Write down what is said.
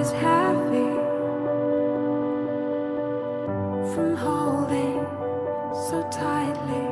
is heavy from holding so tightly.